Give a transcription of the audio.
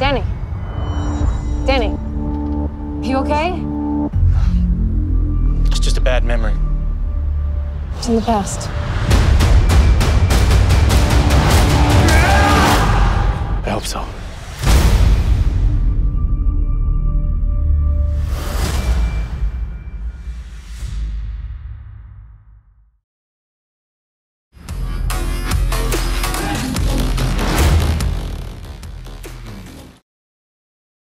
Danny. Danny. You okay? It's just a bad memory. It's in the past. I hope so.